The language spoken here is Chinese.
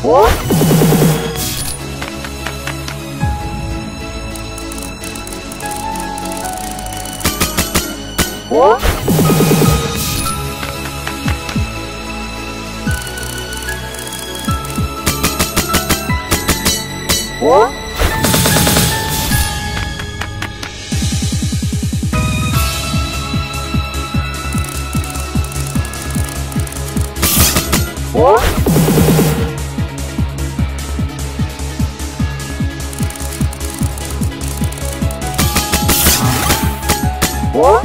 我。我。我。What?